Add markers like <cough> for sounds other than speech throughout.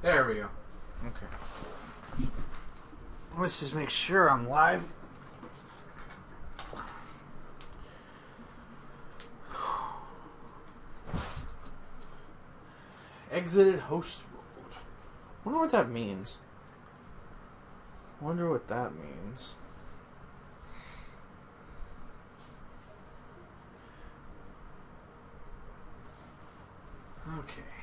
There we go. Okay. Let's just make sure I'm live. Exited host world. Wonder what that means. Wonder what that means. Okay.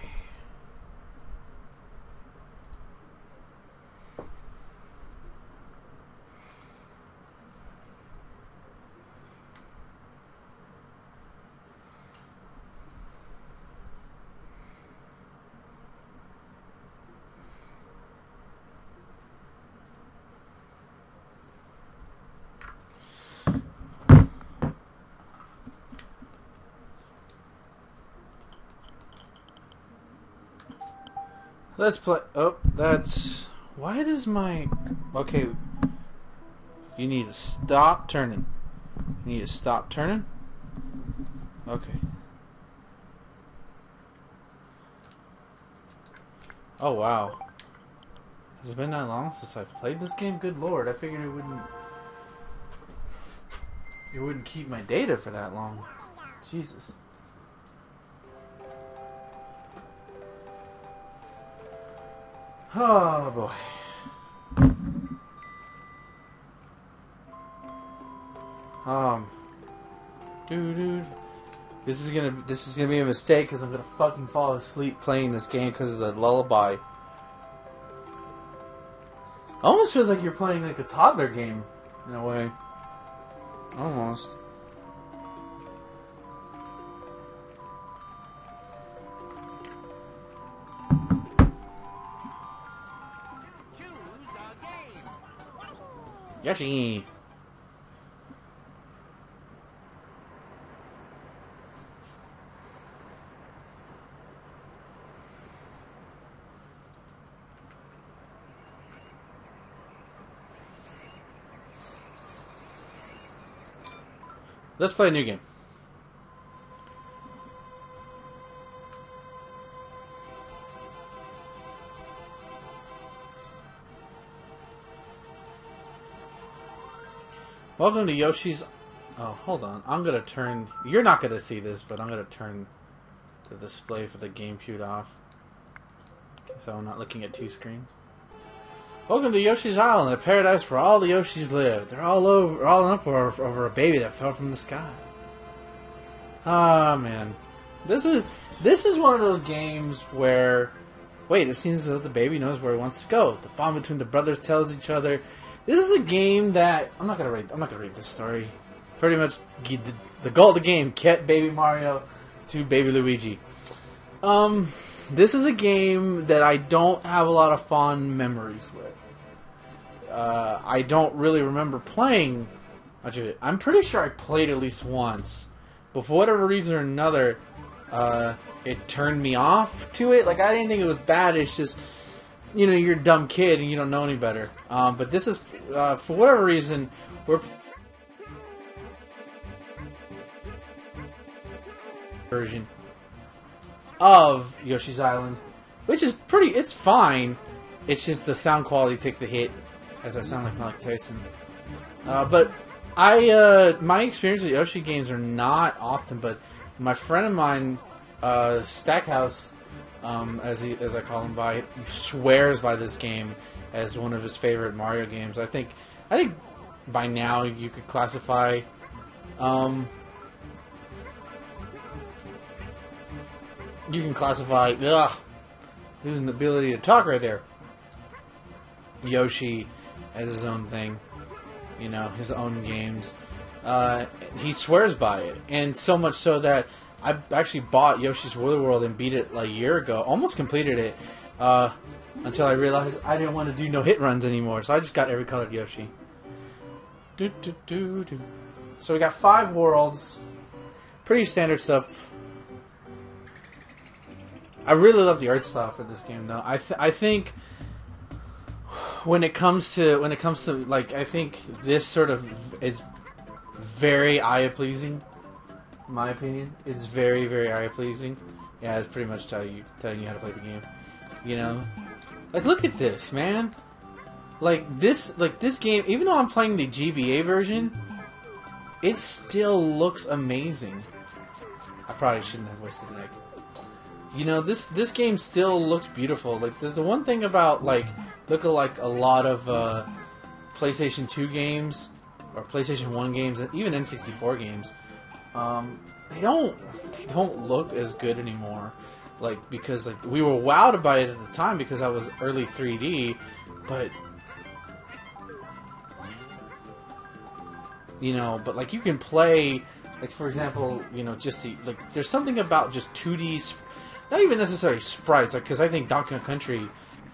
Let's play. Oh, that's. Why does my. Okay. You need to stop turning. You need to stop turning. Okay. Oh, wow. Has it been that long since I've played this game? Good lord, I figured it wouldn't. It wouldn't keep my data for that long. Jesus. Oh boy. Um, dude, dude, this is gonna this is gonna be a mistake because I'm gonna fucking fall asleep playing this game because of the lullaby. Almost feels like you're playing like a toddler game in a way. Almost. Yoshi. Let's play a new game. Welcome to Yoshi's. Oh, hold on. I'm gonna turn. You're not gonna see this, but I'm gonna turn the display for the GameCube off, so I'm not looking at two screens. Welcome to Yoshi's Island, a paradise where all the Yoshis live. They're all over, all up over, over a baby that fell from the sky. Ah, man, this is this is one of those games where, wait, it seems as though the baby knows where he wants to go. The bond between the brothers tells each other. This is a game that I'm not gonna read. I'm not gonna read this story. Pretty much, the, the goal of the game: get Baby Mario to Baby Luigi. Um, this is a game that I don't have a lot of fond memories with. Uh, I don't really remember playing much of it. I'm pretty sure I played at least once, but for whatever reason or another, uh, it turned me off to it. Like I didn't think it was bad. It's just you know you're a dumb kid and you don't know any better. Um, but this is uh, for whatever reason we're version of Yoshi's Island, which is pretty. It's fine. It's just the sound quality take the hit, as I sound like Mike Tyson. Uh, but I, uh, my experience with Yoshi games are not often. But my friend of mine, uh, Stackhouse, um, as he, as I call him by, swears by this game as one of his favorite Mario games. I think, I think by now you could classify. Um, you can classify. Ugh, losing the ability to talk right there. Yoshi as his own thing, you know, his own games. Uh, he swears by it, and so much so that I actually bought Yoshi's Woolly World and beat it like a year ago. Almost completed it uh, until I realized I didn't want to do no hit runs anymore. So I just got every colored Yoshi. Do, do, do, do. So we got five worlds. Pretty standard stuff. I really love the art style for this game, though. I th- I think when it comes to when it comes to like I think this sort of is very eye pleasing. My opinion, it's very very eye pleasing. Yeah, it's pretty much you telling you how to play the game. You know, Like, look at this, man. Like this, like this game. Even though I'm playing the GBA version, it still looks amazing. I probably shouldn't have wasted night. You know, this this game still looks beautiful. Like, there's the one thing about like look at like a lot of uh, PlayStation 2 games or PlayStation 1 games, and even N64 games. Um, they don't they don't look as good anymore. Like because like we were wowed by it at the time because I was early 3D, but you know, but like you can play like for example, you know, just the like there's something about just 2D, sp- not even necessarily sprites, like because I think Donkey Country,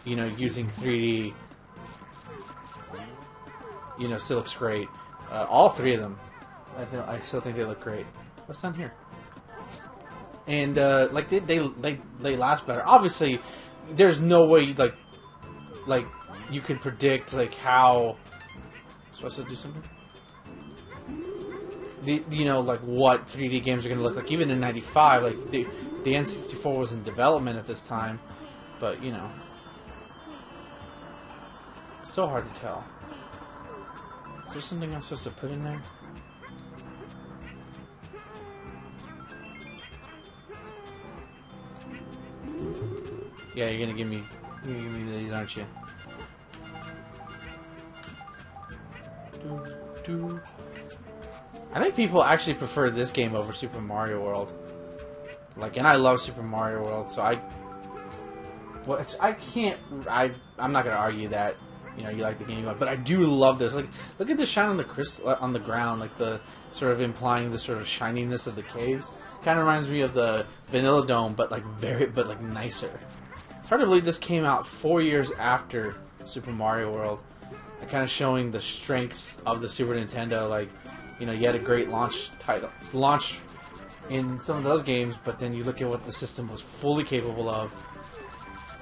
you know, using 3D, you know, still looks great. Uh, all three of them, I, th- I still think they look great. What's down here? And uh, like they, they they they last better. Obviously, there's no way like like you can predict like how supposed to do something. The, you know like what 3D games are going to look like even in 95 like the the N64 was in development at this time but you know so hard to tell is there something I'm supposed to put in there Yeah, you're gonna give me, you're gonna give me these, aren't you? I think people actually prefer this game over Super Mario World. Like, and I love Super Mario World, so I, well, I can't, I, I'm not gonna argue that. You know, you like the game, but I do love this. Like, look at the shine on the crystal uh, on the ground, like the sort of implying the sort of shininess of the caves. Kind of reminds me of the Vanilla Dome, but like very, but like nicer. Hard to believe this came out four years after Super Mario World. And kind of showing the strengths of the Super Nintendo. Like, you know, you had a great launch title, launch in some of those games, but then you look at what the system was fully capable of.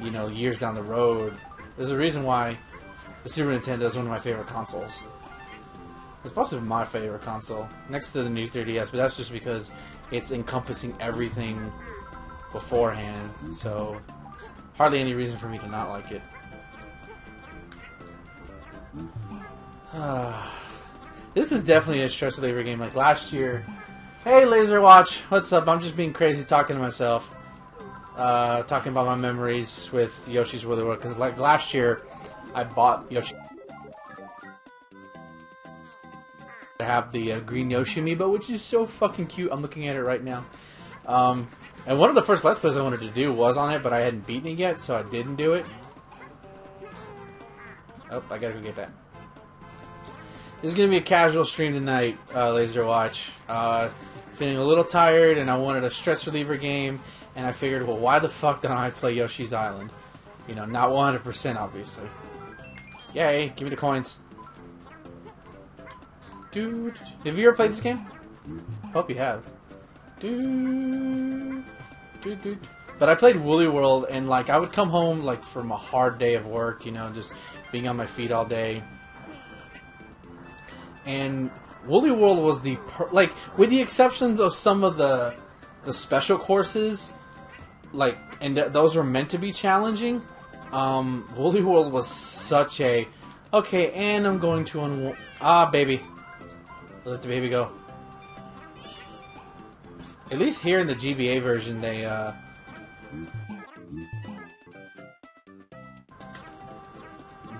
You know, years down the road, there's a reason why the Super Nintendo is one of my favorite consoles. It's possibly my favorite console, next to the new 3DS, but that's just because it's encompassing everything beforehand. So hardly any reason for me to not like it. <sighs> this is definitely a stress reliever game. Like last year, hey Laser Watch, what's up? I'm just being crazy talking to myself, uh, talking about my memories with Yoshi's Woolly World. Because like last year, I bought Yoshi. I have the uh, green Yoshi amiibo, which is so fucking cute. I'm looking at it right now. Um, and one of the first Let's Plays I wanted to do was on it, but I hadn't beaten it yet, so I didn't do it. Oh, I gotta go get that. This is gonna be a casual stream tonight, uh, Laser Watch. Uh, feeling a little tired, and I wanted a stress reliever game, and I figured, well, why the fuck don't I play Yoshi's Island? You know, not 100%, obviously. Yay, give me the coins. Dude, have you ever played this game? Hope you have. Dude. But I played Woolly World, and like I would come home like from a hard day of work, you know, just being on my feet all day. And Woolly World was the like, with the exception of some of the the special courses, like, and th- those were meant to be challenging. Um, Woolly World was such a okay, and I'm going to un ah baby, let the baby go. At least here in the GBA version, they uh,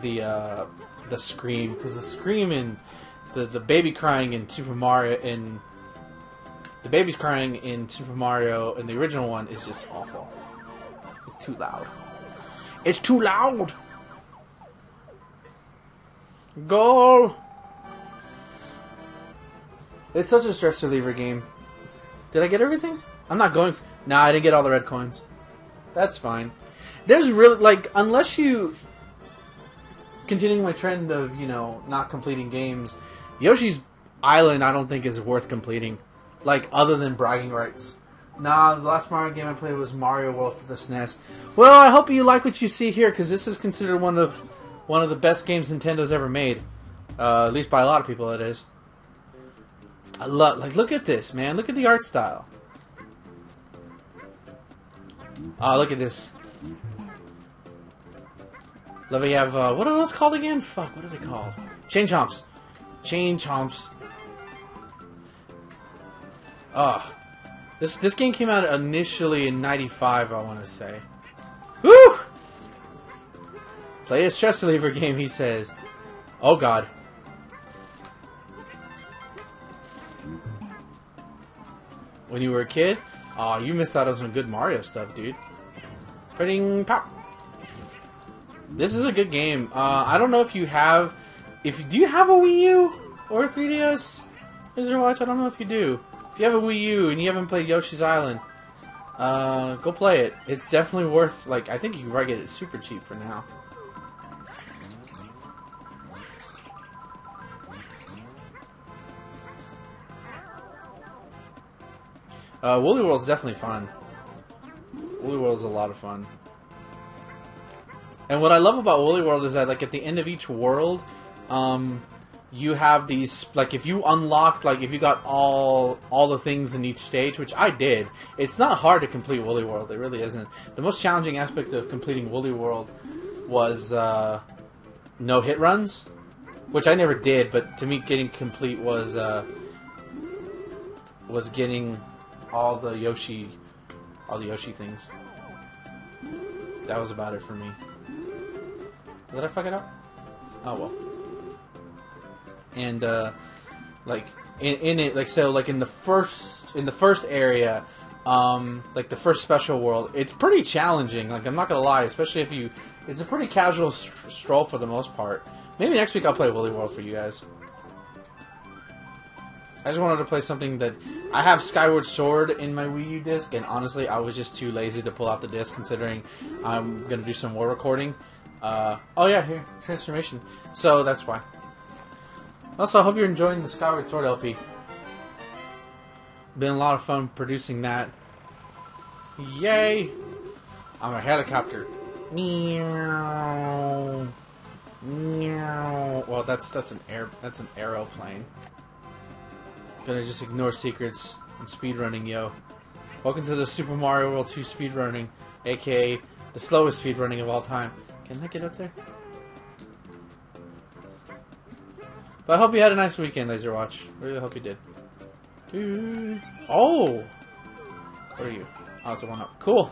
the uh, the scream because the scream in the the baby crying in Super Mario in the baby's crying in Super Mario in the original one is just awful. It's too loud. It's too loud. Goal. It's such a stress reliever game. Did I get everything? I'm not going. For, nah, I didn't get all the red coins. That's fine. There's really like unless you continuing my trend of you know not completing games, Yoshi's Island I don't think is worth completing. Like other than bragging rights. Nah, the last Mario game I played was Mario World for the SNES. Well, I hope you like what you see here because this is considered one of one of the best games Nintendo's ever made. Uh, at least by a lot of people, it is. I love like look at this, man. Look at the art style. Oh, look at this. Then we have uh, what are those called again? Fuck, what are they called? Chain chomps. Chain chomps. Ah, this this game came out initially in '95. I want to say. Woo! Play a stress reliever game, he says. Oh god. When you were a kid, aw, oh, you missed out on some good Mario stuff, dude. Pretting pop. This is a good game. Uh, I don't know if you have, if do you have a Wii U or a 3DS? Is there watch? I don't know if you do. If you have a Wii U and you haven't played Yoshi's Island, uh, go play it. It's definitely worth. Like I think you can probably get it super cheap for now. Uh, Woolly World's definitely fun. Woolly World's a lot of fun. And what I love about Woolly World is that, like, at the end of each world, um, you have these like if you unlocked like if you got all all the things in each stage which i did it's not hard to complete woolly world it really isn't the most challenging aspect of completing woolly world was uh, no hit runs which i never did but to me getting complete was uh, was getting all the Yoshi, all the Yoshi things. That was about it for me. Did I fuck it up? Oh well. And uh, like in, in it, like so, like in the first in the first area, um, like the first special world, it's pretty challenging. Like I'm not gonna lie, especially if you, it's a pretty casual st- stroll for the most part. Maybe next week I'll play Woolly World for you guys. I just wanted to play something that I have Skyward Sword in my Wii U disc, and honestly, I was just too lazy to pull out the disc, considering I'm gonna do some more recording. Uh, oh yeah, here transformation. So that's why. Also, I hope you're enjoying the Skyward Sword LP. Been a lot of fun producing that. Yay! I'm a helicopter. Meow. Meow. Well, that's that's an air that's an aeroplane. Gonna just ignore secrets and speedrunning, yo. Welcome to the Super Mario World 2 speedrunning, aka the slowest speedrunning of all time. Can I get up there? But I hope you had a nice weekend, Laser Watch. Really hope you did. Oh! What are you? Oh, it's a one up. Cool.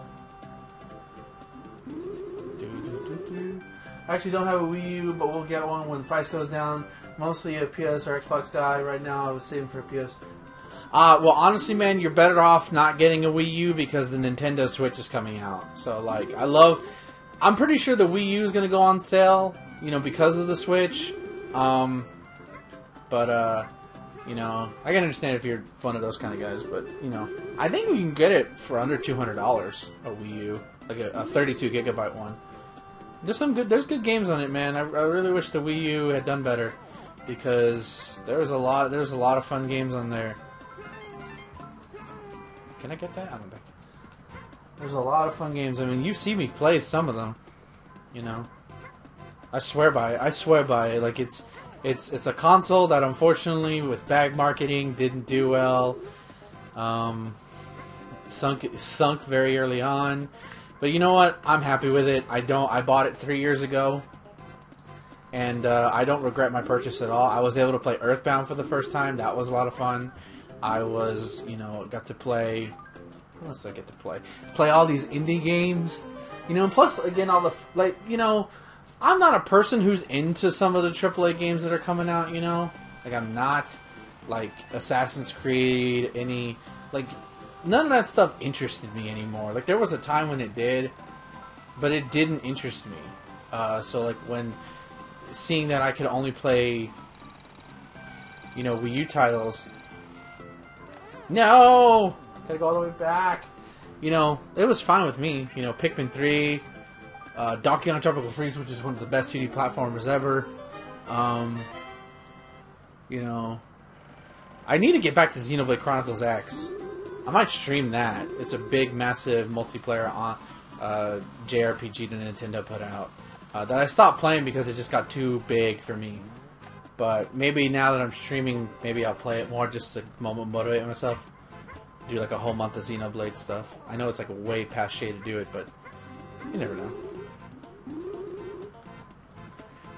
I actually don't have a Wii U, but we'll get one when the price goes down mostly a PS or Xbox guy right now. I was saving for a PS. Uh, well, honestly, man, you're better off not getting a Wii U because the Nintendo Switch is coming out. So, like, I love. I'm pretty sure the Wii U is going to go on sale, you know, because of the Switch. Um, but, uh, you know, I can understand if you're one of those kind of guys, but, you know, I think you can get it for under $200, a Wii U. Like a, a 32 gigabyte one. There's some good, there's good games on it, man. I, I really wish the Wii U had done better because there was a lot there's a lot of fun games on there. Can I get that? I don't think. There's a lot of fun games. I mean, you see me play some of them. You know, I swear by it. I swear by it. Like it's it's it's a console that unfortunately with bag marketing didn't do well. Um, sunk sunk very early on. But you know what? I'm happy with it. I don't. I bought it three years ago and uh, I don't regret my purchase at all. I was able to play Earthbound for the first time. That was a lot of fun. I was, you know, got to play. What else did I get to play? Play all these indie games, you know. And plus, again, all the like, you know, I'm not a person who's into some of the AAA games that are coming out. You know, like I'm not like Assassin's Creed, any like none of that stuff interested me anymore. Like there was a time when it did, but it didn't interest me. Uh, so like when seeing that I could only play, you know, Wii U titles. No! Gotta go all the way back. You know, it was fine with me. You know, Pikmin 3, uh, Donkey Kong Tropical Freeze, which is one of the best 2D platformers ever. Um, you know, I need to get back to Xenoblade Chronicles X. I might stream that. It's a big, massive multiplayer on uh, JRPG that Nintendo put out uh, that I stopped playing because it just got too big for me. But maybe now that I'm streaming, maybe I'll play it more just to motivate myself. Do like a whole month of Xenoblade stuff. I know it's like way past shade to do it, but you never know.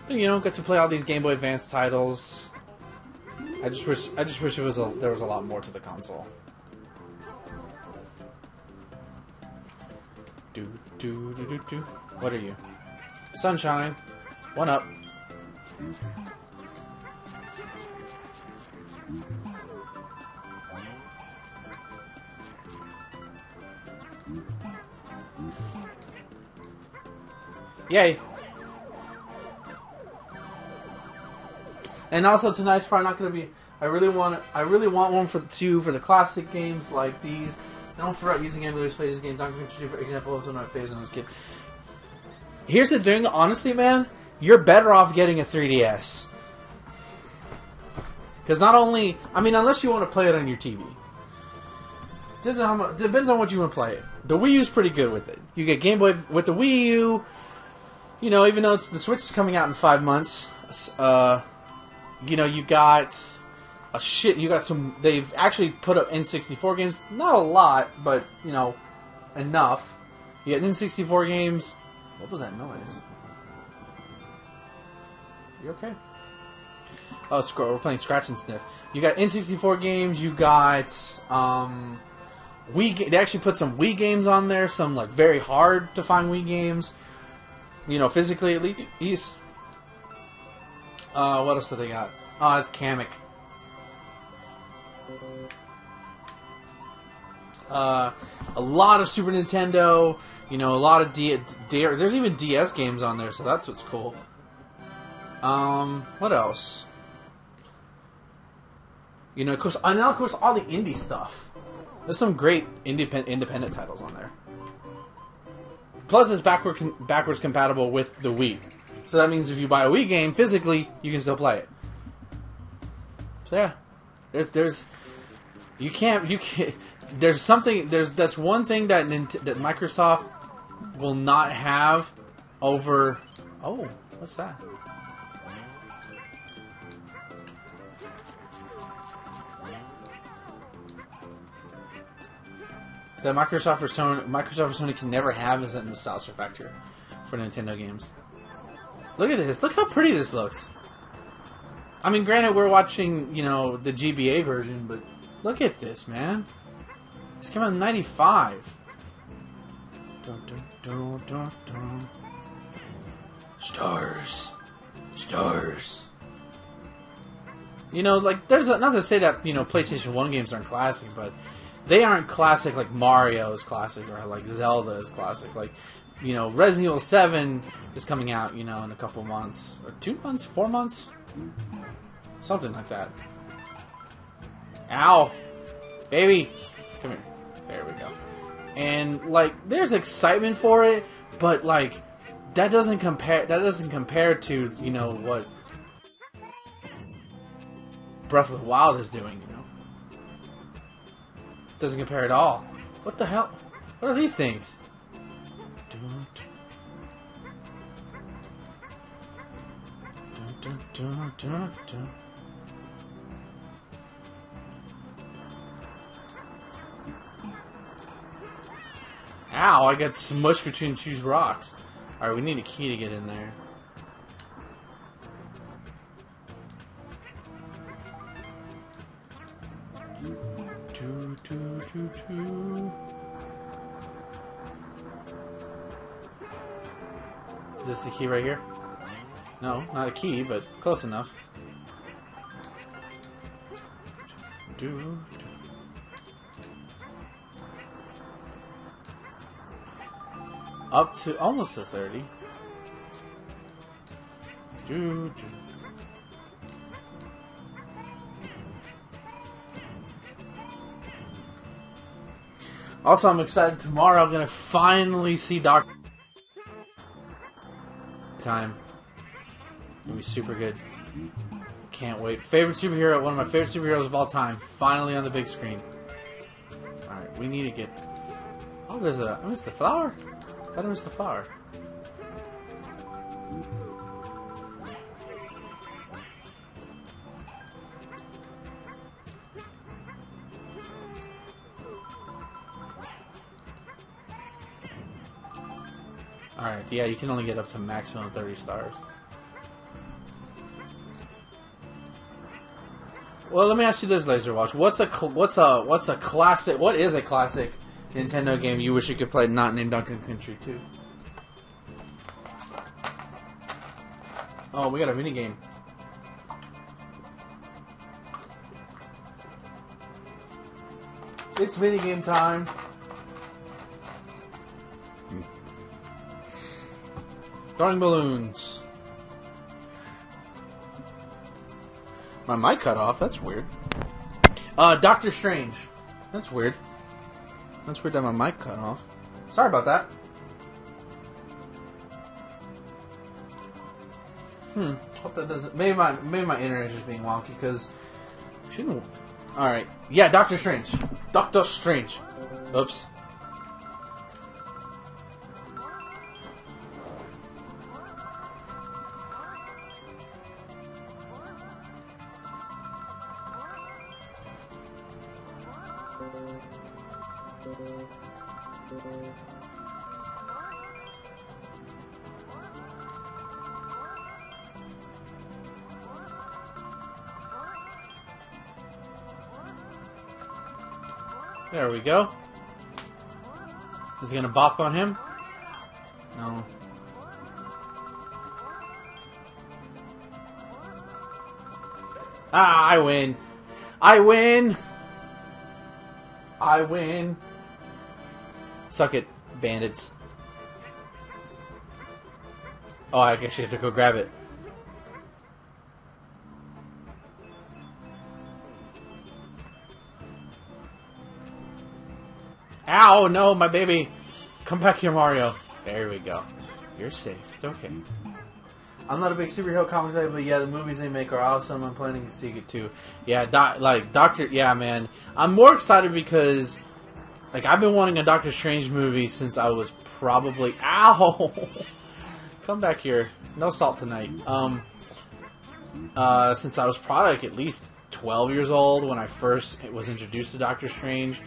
you know, get to play all these Game Boy Advance titles. I just wish I just wish it was a, there was a lot more to the console. Do do do do do. What are you? Sunshine. One up. Yay. And also tonight's probably not going to be. I really want. I really want one for two for the classic games like these. Don't forget using emulators to play this game. Donkey Kong Country, for example, was one of my favorites when I was a kid. Here's the thing, honestly, man. You're better off getting a 3DS. Because not only, I mean, unless you want to play it on your TV. Depends on, much, depends on what you want to play it. The Wii U's pretty good with it. You get Game Boy with the Wii U. You know, even though it's the Switch is coming out in five months, uh, you know, you got a shit. You got some. They've actually put up N64 games. Not a lot, but you know, enough. You got N64 games. What was that noise? You okay? Oh. We're playing Scratch and Sniff. You got N64 games. You got um, Wii. They actually put some Wii games on there. Some like very hard to find Wii games. You know, physically at least. Uh, what else do they got? Oh, it's Kamek. Uh, a lot of Super Nintendo. You know, a lot of D. D- there's even DS games on there, so that's what's cool. Um, what else? You know, of course, and of course all the indie stuff. There's some great independent independent titles on there. Plus, it's backward backwards compatible with the Wii, so that means if you buy a Wii game physically, you can still play it. So yeah, there's there's you can't you can't <laughs> there's something there's that's one thing that that Microsoft will not have over. Oh, what's that? That Microsoft or Sony, Microsoft or Sony can never have is that nostalgia factor for Nintendo games. Look at this! Look how pretty this looks. I mean, granted, we're watching you know the GBA version, but look at this, man. This came out in '95. Dun, dun, dun, dun, dun. Stars. Stars. You know, like, there's a, not to say that, you know, PlayStation 1 games aren't classic, but they aren't classic like Mario is classic or like Zelda is classic. Like, you know, Resident Evil 7 is coming out, you know, in a couple months. Or two months? Four months? Something like that. Ow! Baby! Come here. There we go and like there's excitement for it, but like that doesn't compare. That doesn't compare to you know what Breath of the Wild is doing. You know, doesn't compare at all. What the hell? What are these things? Dun, dun, dun, Ow, I got smushed between two rocks. Alright, we need a key to get in there. Two, two, two. Is this the key right here? No, not a key, but close enough. Do, Up to almost a 30. Do, do. Also, I'm excited. Tomorrow, I'm gonna finally see Doctor. Time. Gonna be super good. Can't wait. Favorite superhero, one of my favorite superheroes of all time. Finally on the big screen. Alright, we need to get. Oh, there's a. Oh, I missed the flower? thought it was the flower. Alright, yeah, you can only get up to maximum 30 stars. Well, let me ask you this, Laser Watch. What's a what's a what's a classic? What is a classic Nintendo game you wish you could play not named Donkey Country 2? Oh, we got a mini game. It's mini game time. Throwing balloons. My mic cut off. That's weird. Uh, Doctor Strange. That's weird. That's weird that my mic cut off. Sorry about that. Hmm. Hope that doesn't. Maybe my maybe my internet is just being wonky because. Shouldn't. All right. Yeah, Doctor Strange. Doctor Strange. Oops. There we go. Is he gonna bop on him? No. Ah, I win. I win. I win. Suck it, bandits. Oh, I guess you have to go grab it. Ow, no, my baby. Come back here, Mario. There we go. You're safe. It's okay. I'm not a big superhero guy, but yeah, the movies they make are awesome. I'm planning to see it too. Yeah, doc, like Doctor. Yeah, man. I'm more excited because, like, I've been wanting a Doctor Strange movie since I was probably. Ow! <laughs> Come back here. No salt tonight. Um, uh, since I was probably like at least 12 years old when I first was introduced to Doctor Strange.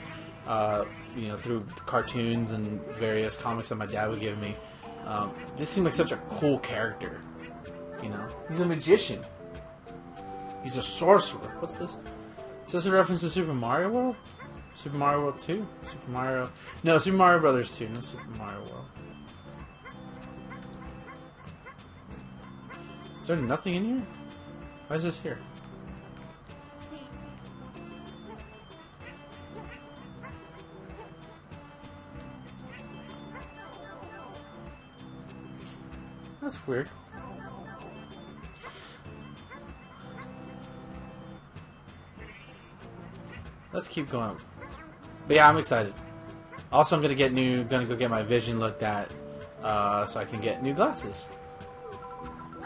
Uh, you know, through cartoons and various comics that my dad would give me. Um, this seemed like such a cool character. You know, he's a magician. He's a sorcerer. What's this? Is this a reference to Super Mario World? Super Mario World 2? Super Mario. No, Super Mario Brothers 2, no Super Mario World. Is there nothing in here? Why is this here? That's weird. Let's keep going. But yeah, I'm excited. Also, I'm gonna get new. Gonna go get my vision looked at, uh, so I can get new glasses.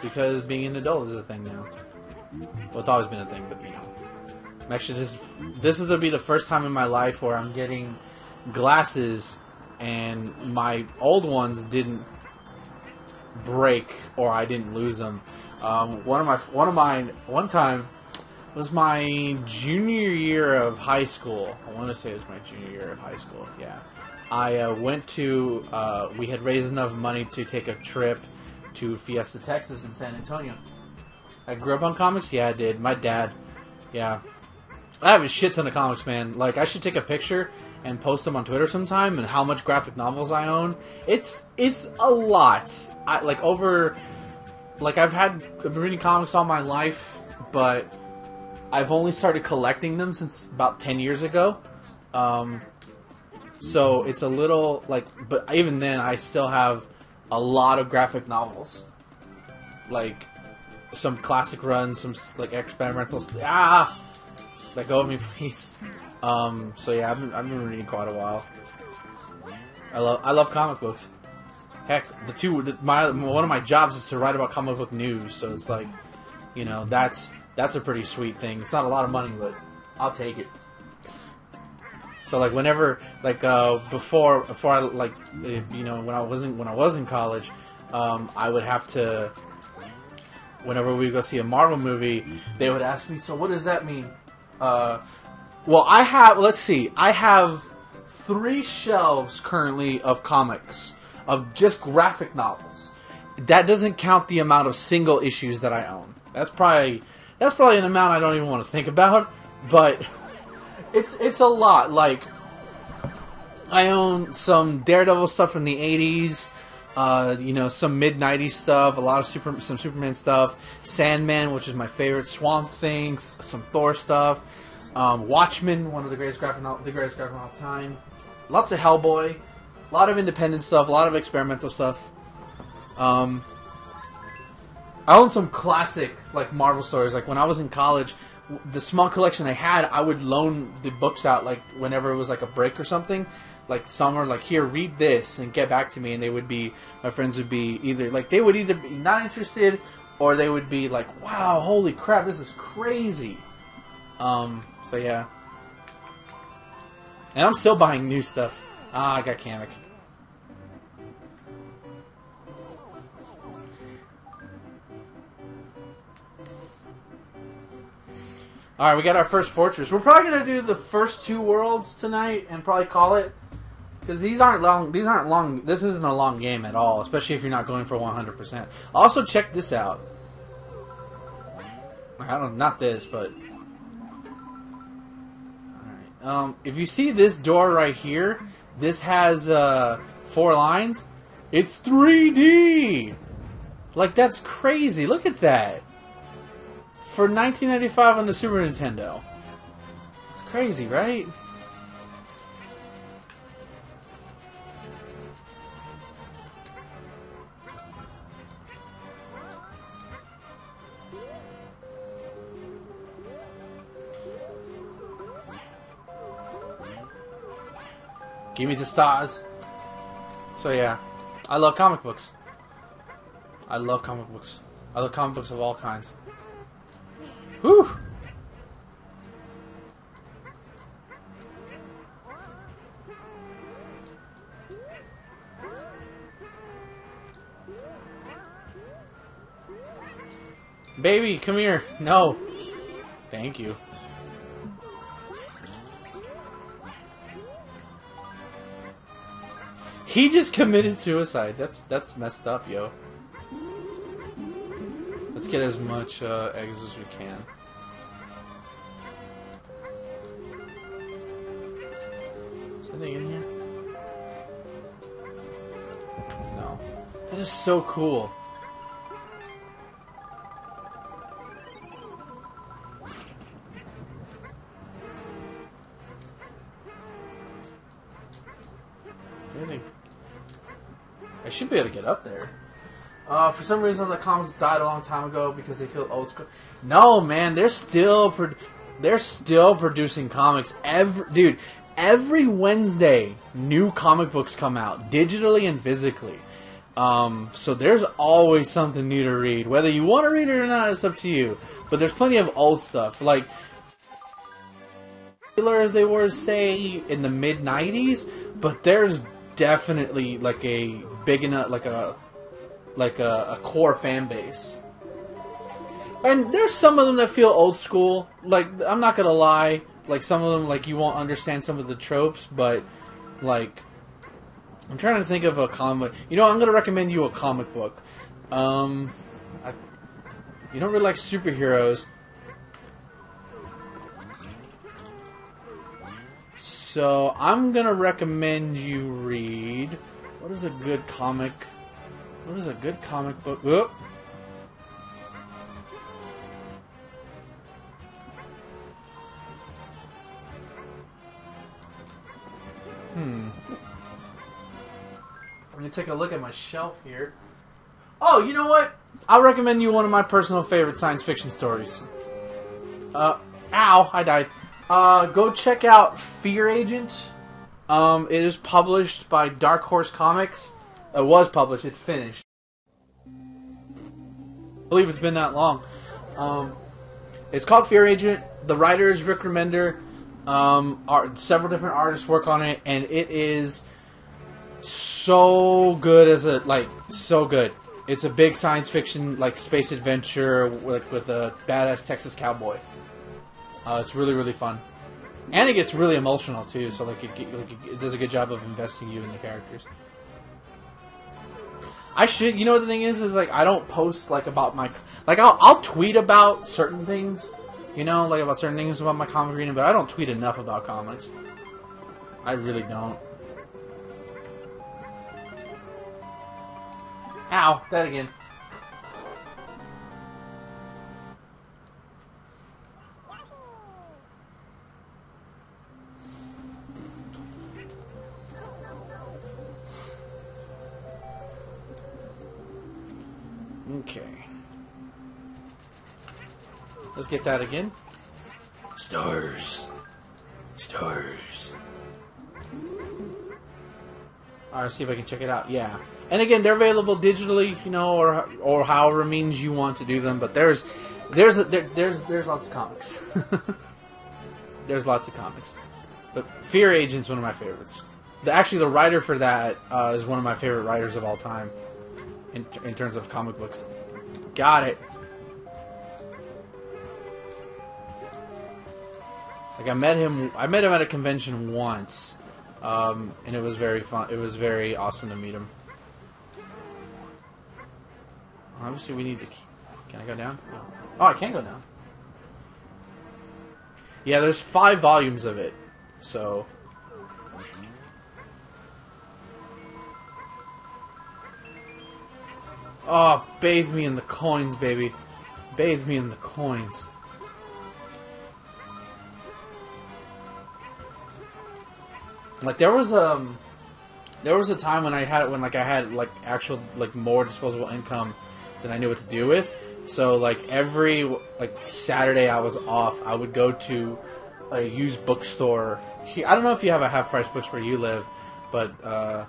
Because being an adult is a thing now. Well, it's always been a thing, but you know. Actually, this this is gonna be the first time in my life where I'm getting glasses, and my old ones didn't break or I didn't lose them. Um, one of my one of mine one time was my junior year of high school. I want to say it was my junior year of high school. Yeah, I uh, went to. Uh, we had raised enough money to take a trip to Fiesta, Texas, in San Antonio. I grew up on comics. Yeah, I did. My dad. Yeah, I have a shit ton of comics, man. Like I should take a picture and post them on Twitter sometime and how much graphic novels I own. It's it's a lot. I like over like I've had I've been reading comics all my life, but I've only started collecting them since about ten years ago. Um, so it's a little like, but even then, I still have a lot of graphic novels, like some classic runs, some like experimentals. Ah, let go of me, <laughs> please. Um, so yeah, I've been, I've been reading quite a while. I love I love comic books. Heck, the two the, my one of my jobs is to write about comic book news, so it's like, you know, that's that's a pretty sweet thing. It's not a lot of money, but I'll take it. So like whenever like uh, before before I like you know when I wasn't when I was in college, um, I would have to whenever we go see a Marvel movie, they would ask me, "So what does that mean?" Uh, well, I have. Let's see. I have three shelves currently of comics of just graphic novels. That doesn't count the amount of single issues that I own. That's probably That's probably an amount I don't even want to think about, but <laughs> it's it's a lot. Like I own some Daredevil stuff from the '80s. Uh, you know, some mid '90s stuff, a lot of super, some Superman stuff, Sandman, which is my favorite, Swamp Thing, some Thor stuff, um, Watchmen, one of the greatest graphic, the greatest graphic novel of time, lots of Hellboy, lot of independent stuff, a lot of experimental stuff. Um, I own some classic like Marvel stories. Like when I was in college, the small collection I had, I would loan the books out like whenever it was like a break or something. Like summer, like here, read this and get back to me, and they would be my friends would be either like they would either be not interested or they would be like, "Wow, holy crap, this is crazy." Um, so yeah, and I'm still buying new stuff. Ah, I got Kamek. All right, we got our first fortress. We're probably gonna do the first two worlds tonight and probably call it because these aren't long. These aren't long. This isn't a long game at all, especially if you're not going for 100. percent Also, check this out. I don't not this, but. Um, if you see this door right here, this has uh, four lines. It's 3D. Like that's crazy. Look at that for 1995 on the Super Nintendo. It's crazy, right? Give me the stars. So yeah, I love comic books. I love comic books. I love comic books of all kinds. Whew. Baby, come here. No. Thank you. He just committed suicide. That's that's messed up, yo. Let's get as much uh, eggs as we can. Is anything in here? No. That is so cool. I should be able to get up there. Uh, for some reason, the comics died a long time ago because they feel old school. No, man, they're still they're still producing comics every dude. Every Wednesday, new comic books come out digitally and physically. Um, so there's always something new to read. Whether you want to read it or not, it's up to you. But there's plenty of old stuff, like as they were, say, in the mid '90s. But there's definitely like a big enough, like a like a, a core fan base. And there's some of them that feel old school. Like I'm not gonna lie, like some of them like you won't understand some of the tropes, but like I'm trying to think of a comic. You know, I'm gonna recommend you a comic book. Um, I, you don't really like superheroes, so I'm gonna recommend you read. What is a good comic? What is a good comic book? Whoop. Hmm. Let me take a look at my shelf here. Oh, you know what? I'll recommend you one of my personal favorite science fiction stories. Uh, ow, I died. Uh, go check out Fear Agent. Um, it is published by Dark Horse Comics. It was published. It's finished. I believe it's been that long. Um, it's called Fear Agent. The writer is Rick Remender. Um, art, several different artists work on it, and it is so good as a like so good. It's a big science fiction like space adventure with, with a badass Texas cowboy. Uh, it's really really fun, and it gets really emotional too. So like it, like it does a good job of investing you in the characters. I should. You know what the thing is? Is like I don't post like about my like I'll I'll tweet about certain things, you know, like about certain things about my comic reading, but I don't tweet enough about comics. I really don't. Ow! That again. Let's get that again. Stars. Stars. Alright, see if I can check it out. Yeah. And again, they're available digitally, you know, or or however means you want to do them. But there's there's a, there, there's there's lots of comics. <laughs> there's lots of comics. But Fear Agent's one of my favorites. The, actually, the writer for that uh, is one of my favorite writers of all time in, in terms of comic books. Got it. Like I met him, I met him at a convention once, um, and it was very fun. It was very awesome to meet him. Obviously, we need to. Can I go down? Oh, I can go down. Yeah, there's five volumes of it, so Oh, bathe me in the coins, baby. Bathe me in the coins. Like there was um there was a time when I had when like I had like actual like more disposable income than I knew what to do with. So like every like Saturday I was off, I would go to a used bookstore. I don't know if you have a half price books where you live, but uh,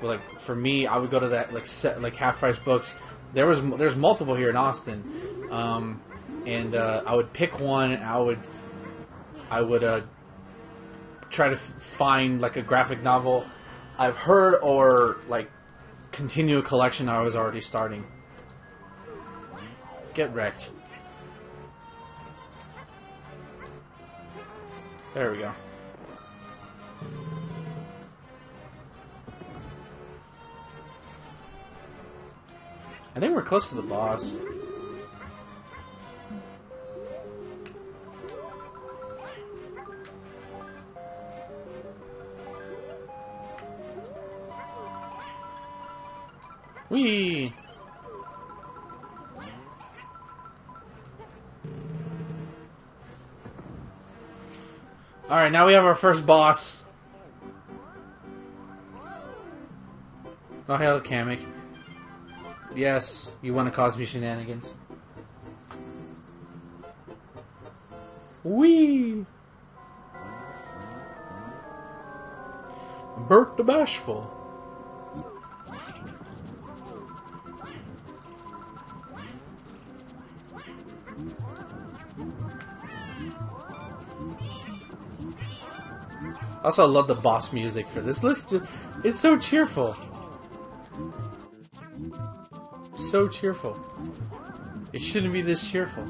like for me, I would go to that like set, like half price books. There was there's multiple here in Austin, um, and uh, I would pick one. And I would I would uh, try to f- find like a graphic novel I've heard or like continue a collection I was already starting. Get wrecked. There we go. I think we're close to the boss. Whee! Alright, now we have our first boss. Oh, hell, Kamek. Yes, you want to cause me shenanigans. Wee! Burt the Bashful. Also, I love the boss music for this list. It's so cheerful so cheerful. It shouldn't be this cheerful.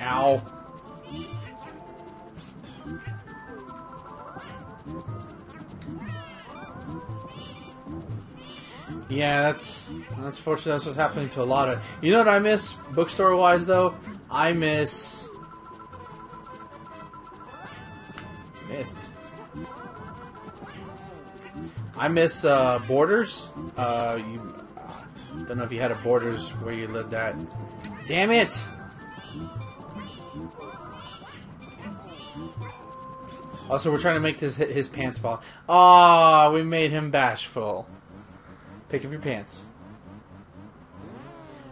Ow. Yeah, that's that's fortunate. That's what's happening to a lot of. You know what I miss bookstore wise though? I miss I miss uh, Borders. Uh, you uh, don't know if you had a Borders where you lived at. Damn it! Also, we're trying to make this his pants fall. Ah, oh, we made him bashful. Pick up your pants.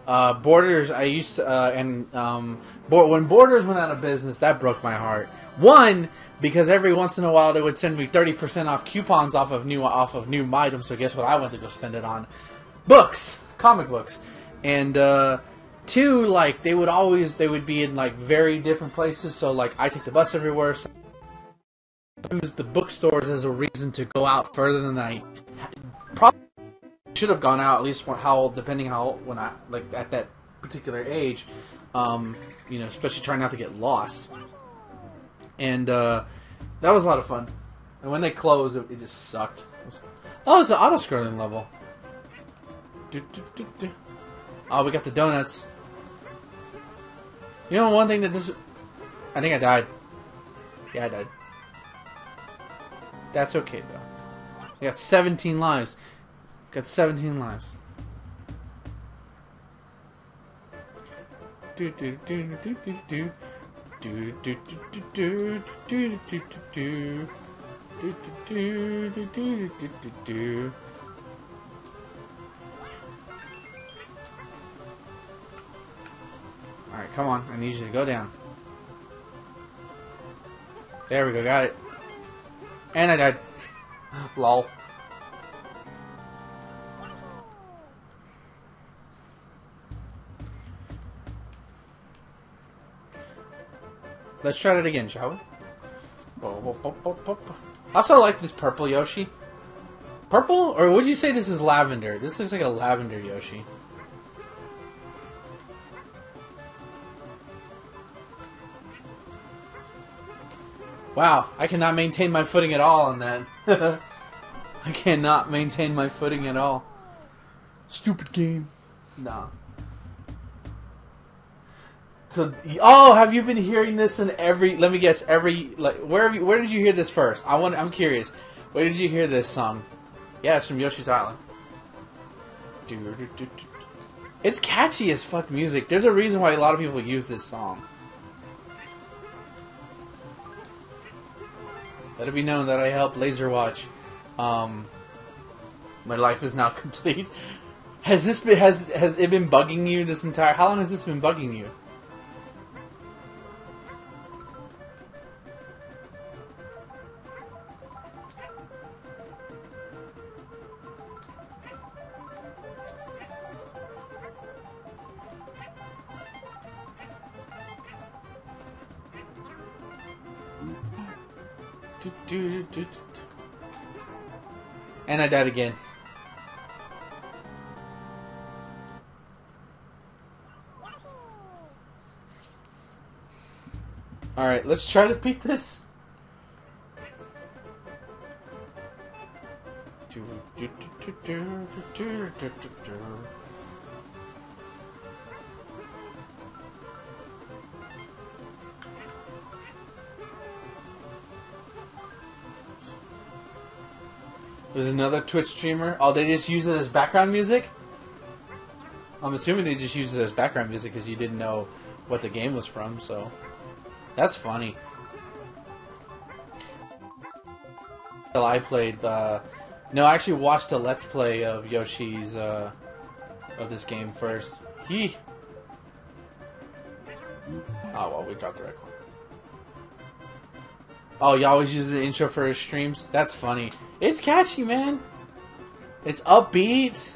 Uh, Borders, I used to, uh, and um, when Borders went out of business, that broke my heart. One, because every once in a while they would send me thirty percent off coupons off of new off of new items. So guess what? I went to go spend it on books, comic books, and uh, two, like they would always they would be in like very different places. So like I take the bus everywhere. So use the bookstores as a reason to go out further than I probably should have gone out at least how depending how when I like at that particular age. Um, you know, especially trying not to get lost and uh, that was a lot of fun. And when they closed, it, it just sucked. Oh, it's an auto-scrolling level. Do, do, do, do. Oh, we got the donuts. You know one thing that this... I think I died. Yeah, I died. That's okay, though. I got 17 lives. Got 17 lives. Do do do do do do do do do do do do do do do do do do do do Alright, come on. I need you to go down. There we go, got it. And I died. <laughs> Lol. Let's try it again, shall we? I also like this purple Yoshi. Purple? Or would you say this is lavender? This looks like a lavender Yoshi. Wow, I cannot maintain my footing at all on that. <laughs> I cannot maintain my footing at all. Stupid game. Nah. So, oh, have you been hearing this in every? Let me guess. Every like, where have you? Where did you hear this first? I want. I'm curious. Where did you hear this song? Yeah, it's from Yoshi's Island. It's catchy as fuck music. There's a reason why a lot of people use this song. Let it be known that I helped Laser Watch. Um, my life is now <laughs> complete. Has this been has has it been bugging you this entire? How long has this been bugging you? And I died again. Alright, let's try to beat this. There's another Twitch streamer. Oh, they just use it as background music? I'm assuming they just use it as background music because you didn't know what the game was from, so. That's funny. I played the. No, I actually watched a Let's Play of Yoshi's, uh, of this game first. He. Oh, well, we dropped the record. Oh, he always uses the intro for his streams? That's funny. It's catchy, man. It's upbeat.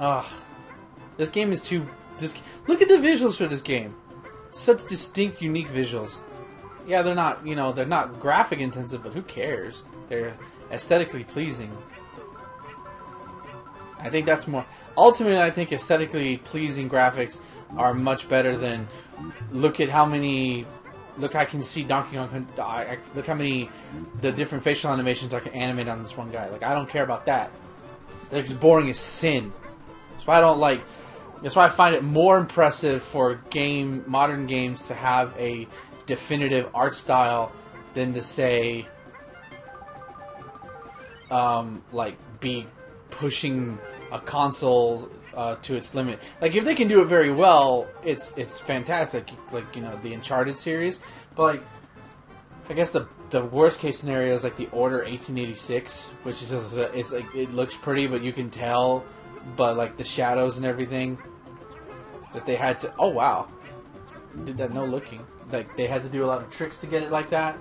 Ugh. This game is too... Just Look at the visuals for this game. Such distinct, unique visuals. Yeah, they're not, you know, they're not graphic intensive, but who cares? They're aesthetically pleasing. I think that's more... Ultimately, I think aesthetically pleasing graphics are much better than look at how many look, I can see Donkey Kong. I, I, look how many the different facial animations I can animate on this one guy. Like I don't care about that. It's boring as sin. That's why I don't like. That's why I find it more impressive for game modern games to have a definitive art style than to say, um, like be pushing a console uh, to its limit. Like if they can do it very well, it's it's fantastic. Like you know the Uncharted series, but like I guess the the worst case scenario is like the Order 1886, which is it's like it looks pretty, but you can tell, but like the shadows and everything that they had to. Oh wow, did that no looking. Like they had to do a lot of tricks to get it like that.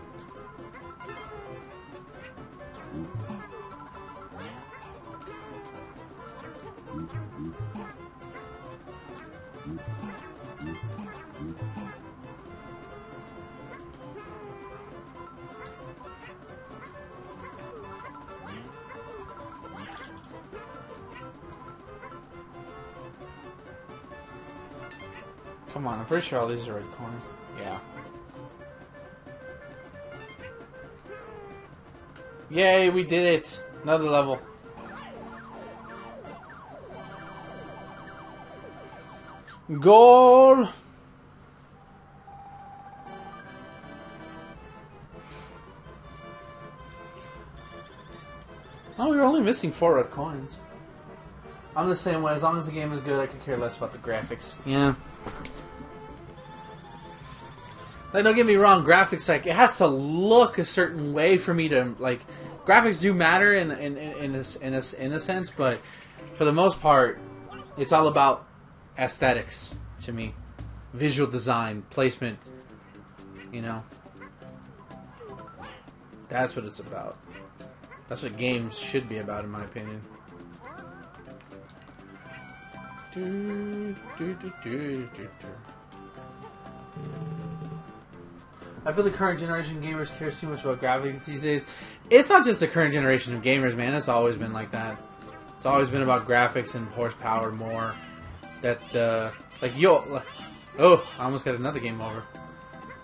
Come on, I'm pretty sure all these are red corners. Yeah. Yay, we did it! Another level. Goal! Oh, we were only missing four red coins. I'm the same way. As long as the game is good, I could care less about the graphics. Yeah. Like, don't get me wrong. Graphics, like, it has to look a certain way for me to like. Graphics do matter in in in in a, in a, in a sense, but for the most part, it's all about aesthetics to me, visual design, placement. You know, that's what it's about. That's what games should be about, in my opinion. I feel the current generation gamers cares too much about graphics these days. It's not just the current generation of gamers, man. It's always been like that. It's always been about graphics and horsepower more. That uh, like yo, like, oh, I almost got another game over.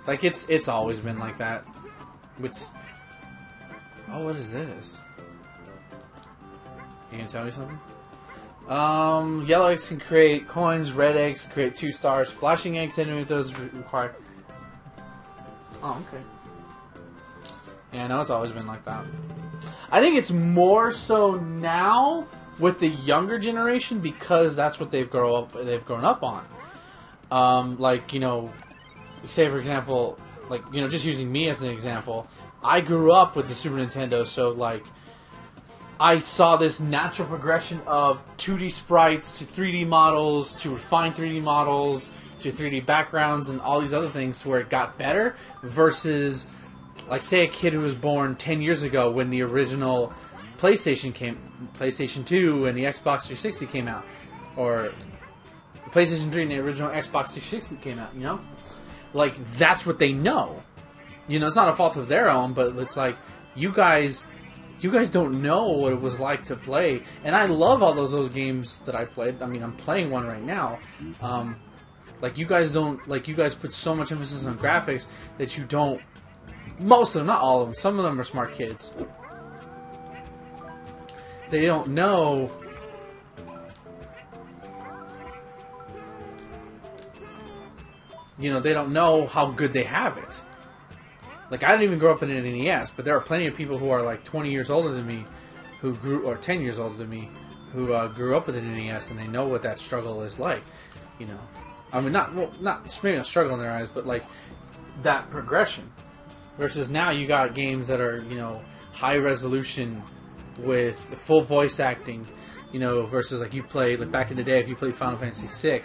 Like it's it's always been like that. Which Oh, what is this? You gonna tell me something? Um, yellow eggs can create coins. Red eggs create two stars. Flashing eggs, with those require. Oh, okay. Yeah, I know it's always been like that. I think it's more so now with the younger generation because that's what they've grow up they've grown up on. Um, like you know, say for example, like you know, just using me as an example, I grew up with the Super Nintendo, so like I saw this natural progression of 2D sprites to 3D models to refined 3D models to 3D backgrounds and all these other things where it got better versus like say a kid who was born 10 years ago when the original PlayStation came PlayStation 2 and the Xbox 360 came out or PlayStation 3 and the original Xbox 360 came out, you know? Like that's what they know you know, it's not a fault of their own, but it's like you guys, you guys don't know what it was like to play. And I love all those those games that I played. I mean, I'm playing one right now. Um, like you guys don't like you guys put so much emphasis on graphics that you don't. Most of them, not all of them. Some of them are smart kids. They don't know you know, they don't know how good they have it. Like I didn't even grow up in an NES, but there are plenty of people who are like 20 years older than me, who grew or 10 years older than me, who uh, grew up with an NES and they know what that struggle is like. You know, I mean, not well, not maybe a struggle in their eyes, but like that progression. Versus now, you got games that are you know high resolution with full voice acting. You know, versus like you played like back in the day, if you played Final Fantasy VI,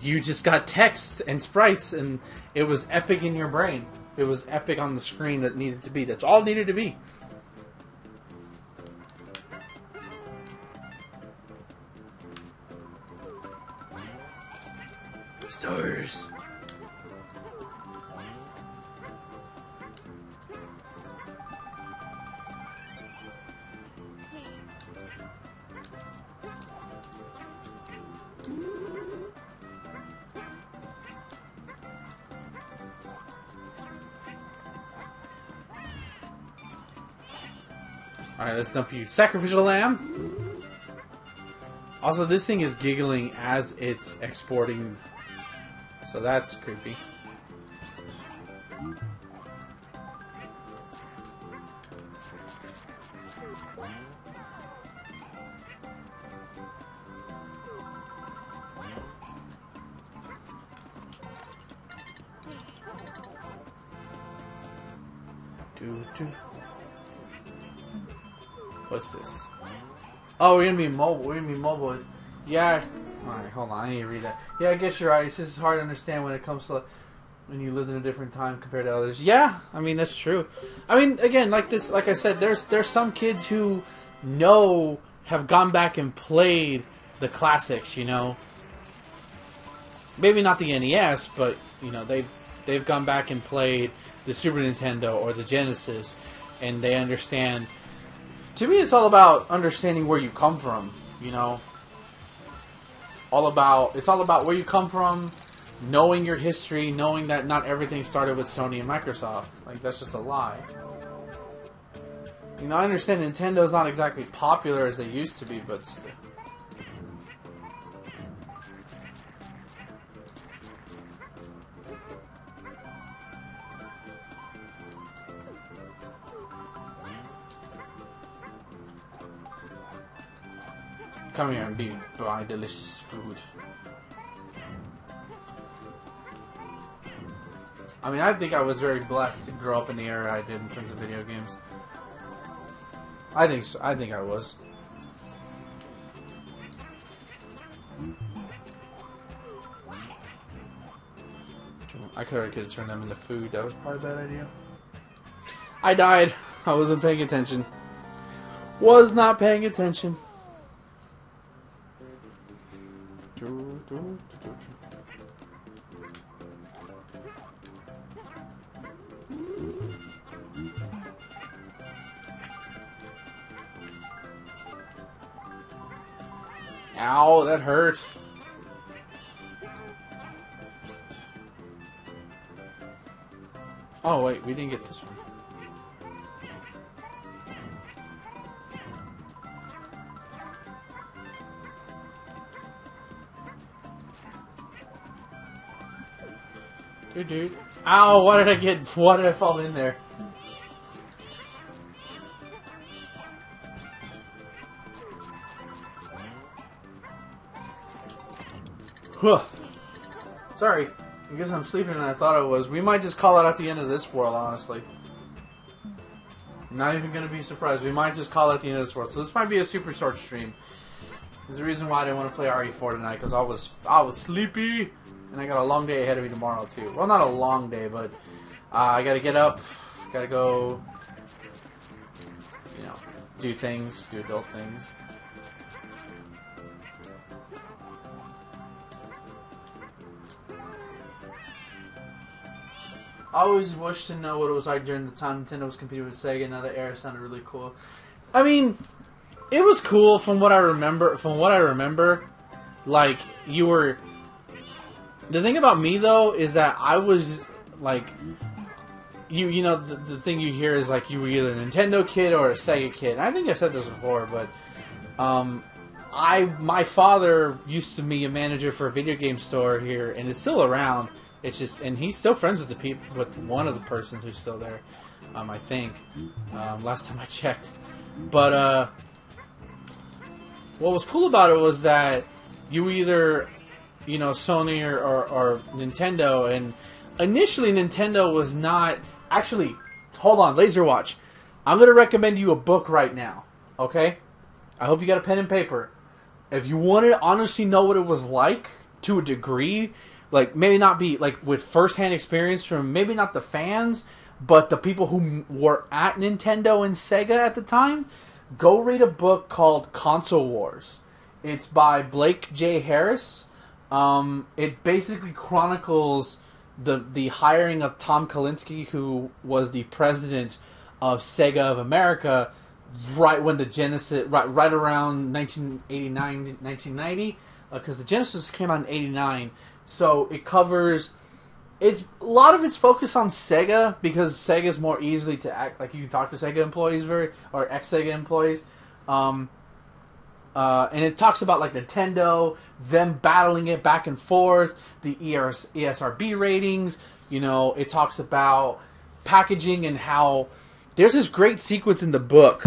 you just got text and sprites, and it was epic in your brain. It was epic on the screen that needed to be. That's all needed to be. Stars. Alright, let's dump you. Sacrificial lamb. Also, this thing is giggling as it's exporting. So that's creepy. What's this? Oh, we're gonna be mobile. We're gonna be mobile. Yeah. All right, hold on. I need to read that. Yeah, I guess you're right. It's just hard to understand when it comes to when you lived in a different time compared to others. Yeah, I mean that's true. I mean, again, like this, like I said, there's there's some kids who know have gone back and played the classics. You know, maybe not the NES, but you know they've they've gone back and played the Super Nintendo or the Genesis, and they understand to me, it's all about understanding where you come from. You know, all about it's all about where you come from, knowing your history, knowing that not everything started with Sony and Microsoft. Like that's just a lie. You know, I understand Nintendo's not exactly popular as they used to be, but still. Come here and be my delicious food. I mean, I think I was very blessed to grow up in the era I did in terms of video games. I think so. I think I was. I could have turned them into food. That was probably a bad idea. I died. <laughs> I wasn't paying attention. Was not paying attention. Ow, that hurt. Oh, wait, we didn't get this one. Dude, dude. Ow, why did I get, <laughs> why did I fall in there? Huh. Sorry. I guess I'm sleeping and I thought I was. We might just call it at the end of this world, honestly. not even going to be surprised. We might just call it at the end of this world. So this might be a super short stream. There's a reason why I didn't want to play RE4 tonight, because I was I was sleepy, and I got a long day ahead of me tomorrow too. Well, not a long day, but uh, I got to get up, got to go, you know, do things, do adult things. I always wished to know what it was like during the time Nintendo was competing with Sega. Now the era sounded really cool. I mean, it was cool from what I remember. From what I remember, like you were. The thing about me though is that I was like, you you know the, the thing you hear is like you were either a Nintendo kid or a Sega kid. I think I said this before, but um, I my father used to be a manager for a video game store here, and is still around it's just, and he's still friends with the people, with one of the persons who's still there. Um, I think um, last time I checked. But uh, what was cool about it was that you either, you know, Sony or, or, or Nintendo, and initially Nintendo was not actually. Hold on, Laser Watch. I'm gonna recommend you a book right now. Okay, I hope you got a pen and paper. If you want to honestly know what it was like to a degree, like maybe not be like with firsthand experience from maybe not the fans, but the people who were at Nintendo and Sega at the time, go read a book called Console Wars. It's by Blake J. Harris. Um, it basically chronicles the the hiring of Tom Kalinske, who was the president of Sega of America, right when the Genesis, right right around 1989, 1990, because uh, the Genesis came out in '89 so it covers. It's a lot of it's focused on Sega because Sega is more easily to act like you can talk to Sega employees very or ex Sega employees. Um, uh, and it talks about like Nintendo, them battling it back and forth, the ERS, ESRB ratings. You know, it talks about packaging and how there's this great sequence in the book.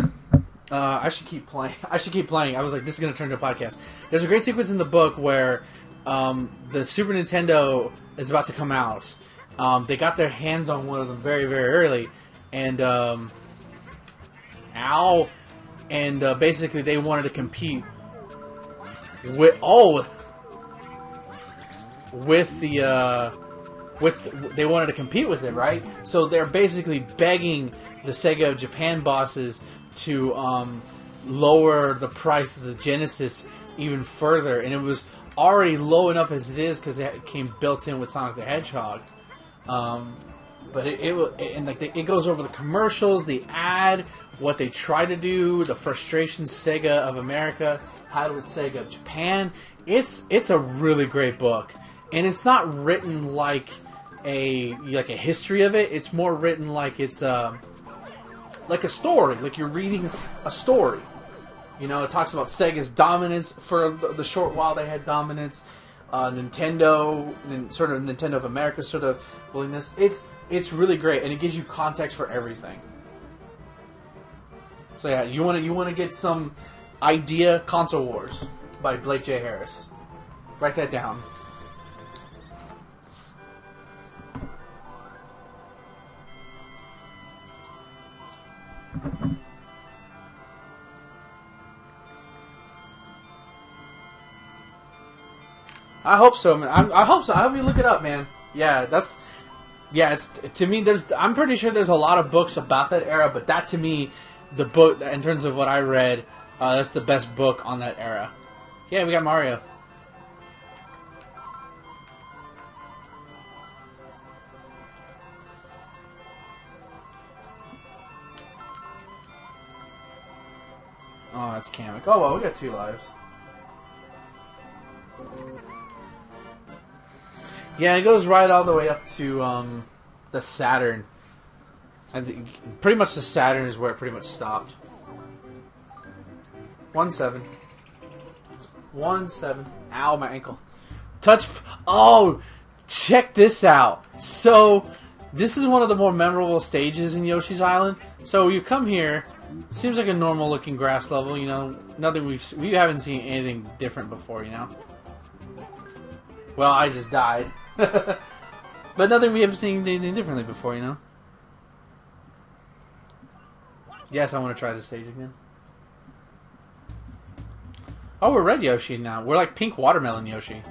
Uh, I should keep playing. <laughs> I should keep playing. I was like, this is going to turn into a podcast. There's a great sequence in the book where um, the Super Nintendo is about to come out. Um, they got their hands on one of them very, very early, and um, ow, and uh, basically they wanted to compete with oh with the uh, with they wanted to compete with it, right? So they're basically begging the Sega of Japan bosses to um, lower the price of the Genesis even further, and it was already low enough as it is because it came built in with Sonic the Hedgehog. Um, but it, it, and like the, it goes over the commercials, the ad, what they try to do, the frustration Sega of America had with Sega of Japan. It's it's a really great book, and it's not written like a like a history of it. It's more written like it's a um, like a story, like you're reading a story. You know, it talks about Sega's dominance for the short while they had dominance. Uh, Nintendo, sort of Nintendo of America, sort of willingness. It's it's really great, and it gives you context for everything. So yeah, you want to you want to get some Idea Console Wars by Blake J. Harris. Write that down. I hope so, man. I'm, I hope so. I hope you look it up, man. Yeah, that's yeah. It's to me. There's I'm pretty sure there's a lot of books about that era, but that to me, the book in terms of what I read, uh, that's the best book on that era. Yeah, we got Mario. Oh, that's Kamek. Oh well, we got two lives. Yeah, it goes right all the way up to um, the Saturn. I think pretty much the Saturn is where it pretty much stopped. One seven. One seven. Ow, my ankle. Touch. Oh, check this out. So, this is one of the more memorable stages in Yoshi's Island. So you come here. Seems like a normal looking grass level. You know, nothing we've we haven't seen anything different before. You know. Well, I just died. <laughs> but nothing we haven't seen anything differently before, you know? Yes, I want to try this stage again. Oh, we're red Yoshi now. We're like pink watermelon Yoshi.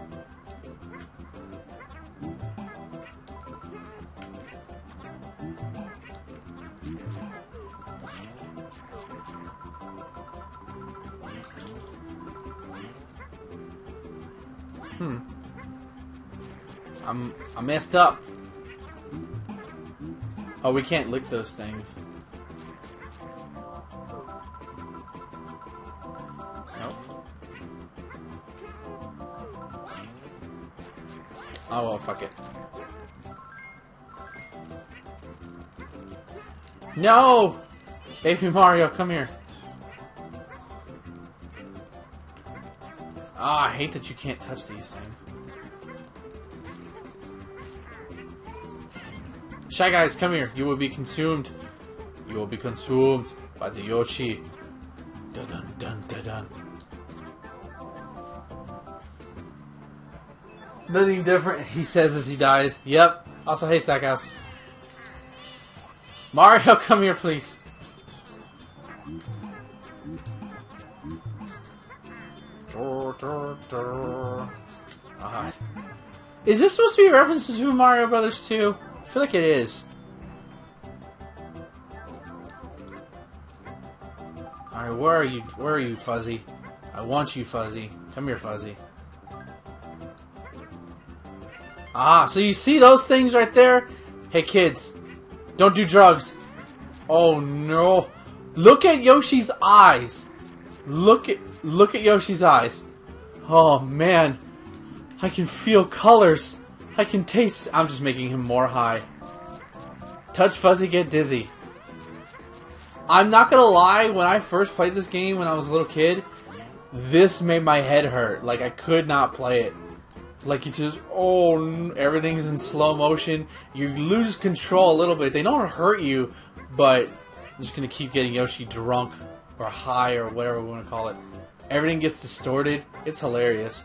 Hmm. I'm I messed up. Oh, we can't lick those things. Oh well, fuck it. No! Baby Mario, come here. Ah, oh, I hate that you can't touch these things. Shy Guys, come here. You will be consumed. You will be consumed by the Yoshi. Nothing different, he says as he dies. Yep. Also, hey, Stackhouse. Mario, <laughs> come here, please. Uh, is this supposed to be a reference to Super Mario Brothers 2? I feel like it is. Alright, where are you? Where are you, Fuzzy? I want you, Fuzzy. Come here, Fuzzy. Ah, so you see those things right there? Hey, kids, don't do drugs. Oh no! Look at Yoshi's eyes. Look at look at Yoshi's eyes. Oh man, I can feel colors. I can taste... I'm just making him more high. Touch Fuzzy, get dizzy. I'm not gonna lie, when I first played this game when I was a little kid, this made my head hurt. Like, I could not play it. Like, it's just, oh, everything's in slow motion. You lose control a little bit. They don't hurt you, but I'm just gonna keep getting Yoshi drunk or high or whatever we want to call it. Everything gets distorted. It's hilarious.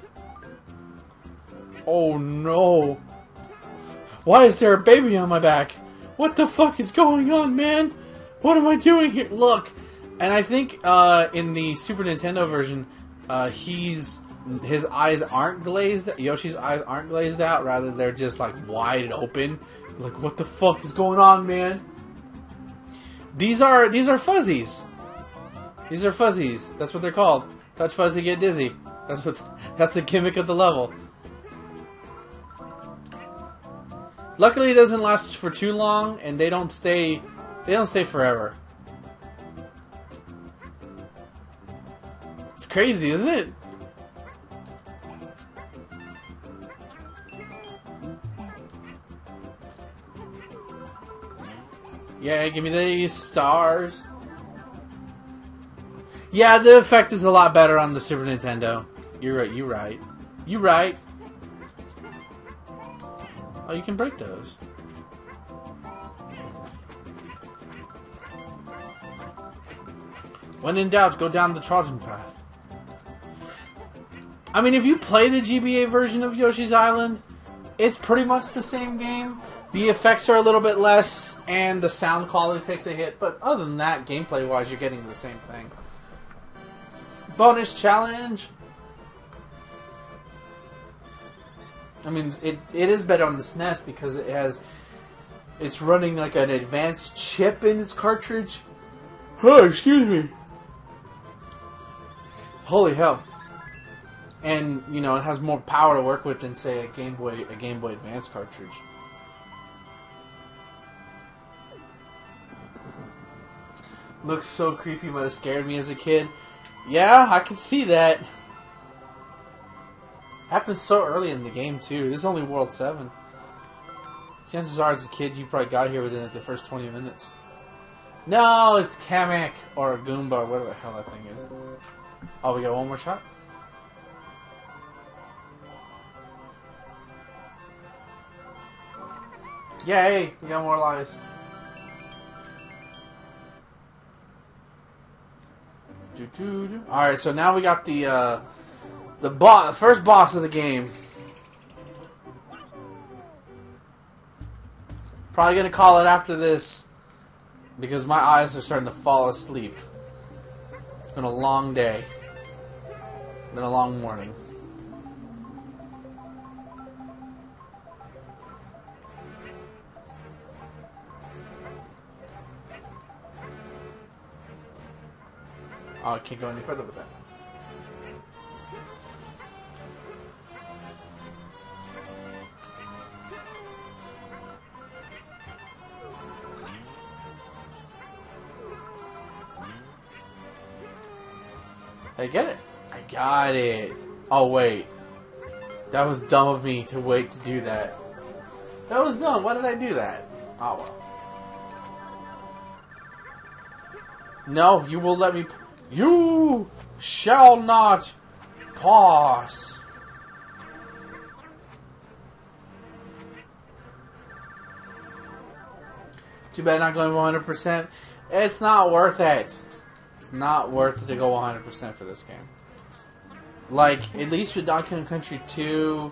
Oh no. Why is there a baby on my back? What the fuck is going on, man? What am I doing here? Look. And I think uh, in the Super Nintendo version, uh, he's his eyes aren't glazed. Yoshi's eyes aren't glazed out. Rather, they're just like wide open. Like, what the fuck is going on, man? These are these are fuzzies. These are fuzzies. That's what they're called. Touch fuzzy, get dizzy. That's what. That's the gimmick of the level. Luckily, it doesn't last for too long, and they don't stay. They don't stay forever. It's crazy, isn't it? Yeah, give me the stars. Yeah, the effect is a lot better on the Super Nintendo. You're right, you're right. You're right. Oh, you can break those. When in doubt, go down the Trojan path. I mean, if you play the GBA version of Yoshi's Island, it's pretty much the same game. The effects are a little bit less, and the sound quality takes a hit. But other than that, gameplay-wise, you're getting the same thing. Bonus challenge. I mean, it, it is better on the SNES because it has it's running like an advanced chip in its cartridge. Oh, excuse me. Holy hell! And you know, it has more power to work with than say a Game Boy a Game Boy Advance cartridge. Looks so creepy, might have scared me as a kid. Yeah, I can see that. Happened so early in the game too. This is only World Seven. Chances are, as a kid, you probably got here within the first 20 minutes. No, it's Kamek or a Goomba whatever the hell that thing is. Oh, we got one more shot? Yay! We got more lives. Alright, so now we got the, uh, the first boss of the game. Probably gonna call it after this because my eyes are starting to fall asleep. It's been a long day. It's been a long morning. Oh, I can't go any further with that. I get it. I got it. Oh, wait. That was dumb of me to wait to do that. That was dumb. Why did I do that? Oh, well. No, you will let me... You shall not pass. Too bad not going 100%. It's not worth it. It's not worth it to go 100% for this game. Like, at least with Donkey Kong Country 2,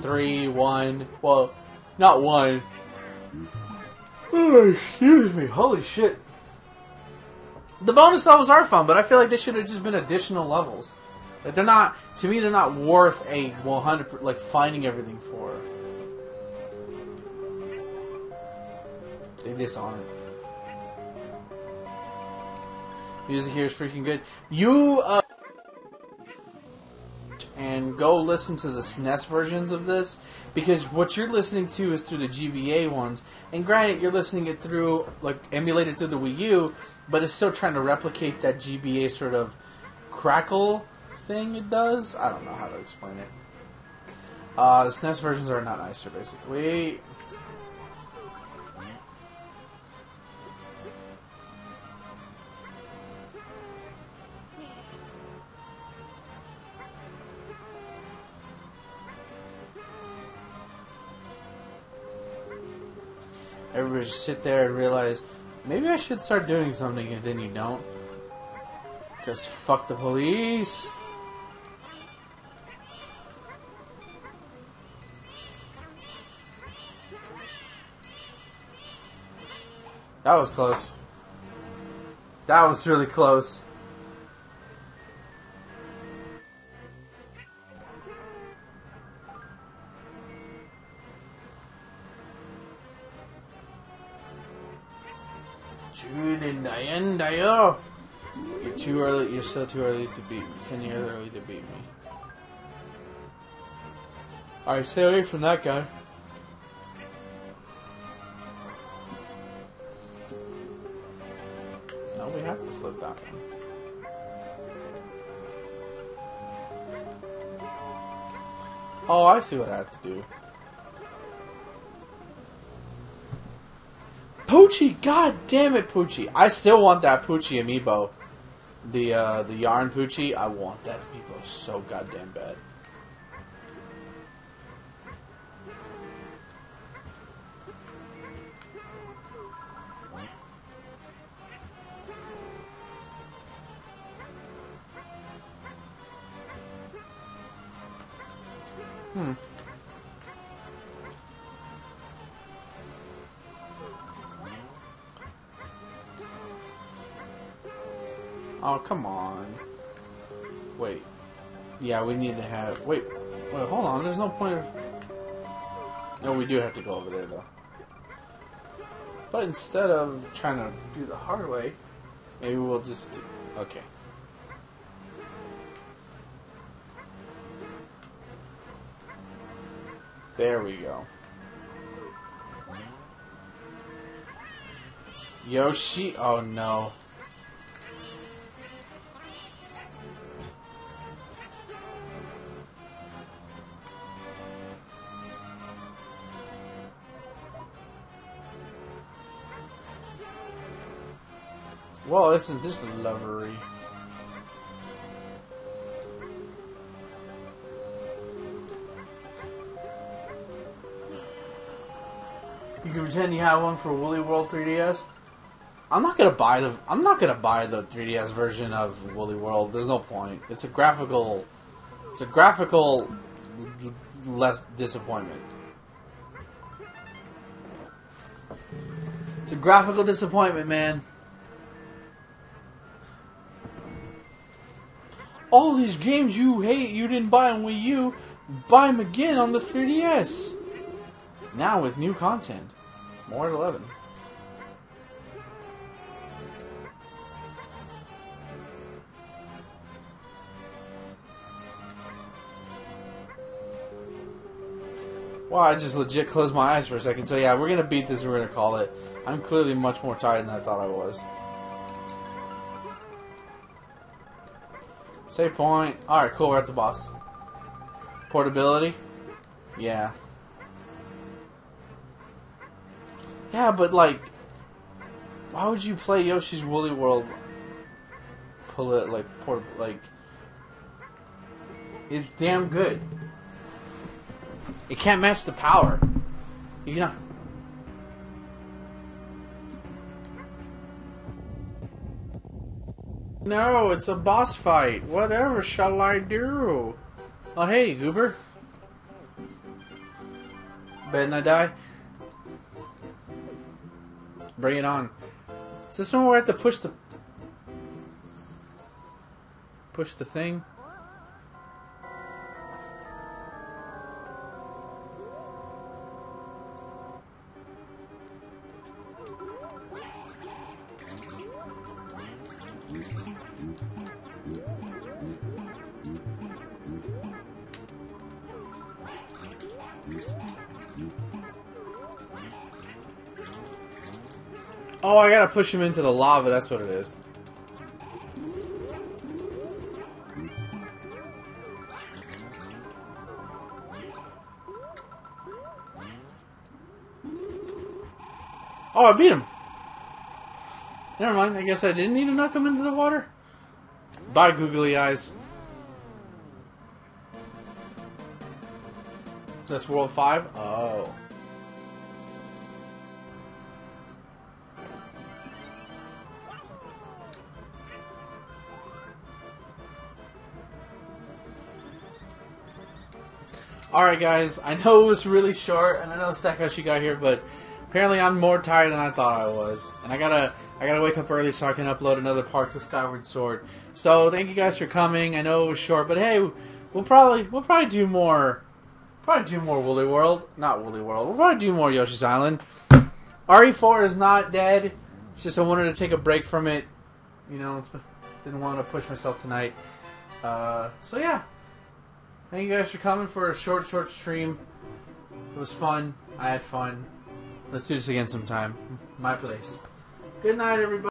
3, 1, well, not 1. Oh, excuse me, holy shit. The bonus levels are fun, but I feel like they should have just been additional levels. Like, they're not, to me, they're not worth a 100, like, finding everything for. They just aren't. Music here is freaking good. You uh, and go listen to the SNES versions of this because what you're listening to is through the GBA ones. And granted, you're listening it through like emulated through the Wii U, but it's still trying to replicate that GBA sort of crackle thing it does. I don't know how to explain it. Uh, the SNES versions are not nicer, basically. everybody just sit there and realize maybe I should start doing something, and then you don't. Because fuck the police. That was close. That was really close. You're still too early to beat me. Ten years early to beat me. Alright, stay away from that guy. No, we have to flip that one. Oh, I see what I have to do. Poochy, god damn it, Poochy. I still want that Poochy amiibo. The uh, the yarn Poochy, I want that amiibo so goddamn bad. Yeah, we need to have... Wait. Wait, hold on. There's no point of... No, we do have to go over there, though. But instead of trying to do the hard way, maybe we'll just do... Okay. There we go. Yoshi? Oh no. Well, isn't this lovely? You can pretend you have one for Woolly World 3DS. I'm not gonna buy the. I'm not gonna buy the 3DS version of Woolly World. There's no point. It's a graphical. It's a graphical less disappointment. It's a graphical disappointment, man. All these games you hate, you didn't buy on Wii U, buy them again on the 3DS. Now with new content. More at 11. Wow, I just legit closed my eyes for a second. So yeah, we're gonna beat this. We're gonna call it. I'm clearly much more tired than I thought I was. Save point. Alright, cool, we're at the boss. Portability? Yeah. Yeah, but like, why would you play Yoshi's Woolly World? Pull it like port like. It's damn good. It can't match the power. You know. No, it's a boss fight. Whatever shall I do? Oh, hey, Goober. Better not die. Bring it on. Is this one where I have to push the... Push the thing? Oh, I gotta push him into the lava, that's what it is. Oh, I beat him. Never mind, I guess I didn't need to knock him into the water. Bye, googly eyes. That's World 5? Oh. Alright guys, I know it was really short, and I know Stackoshi got here, but apparently I'm more tired than I thought I was. And I gotta I gotta wake up early so I can upload another part to Skyward Sword. So thank you guys for coming. I know it was short, but hey, we'll probably we'll probably do more probably do more Woolly World. Not Woolly World. We'll probably do more Yoshi's Island. RE4 is not dead. It's just I wanted to take a break from it. You know, didn't want to push myself tonight. Uh, so yeah. Thank you guys for coming for a short, short stream. It was fun. I had fun. Let's do this again sometime. My place. Good night, everybody.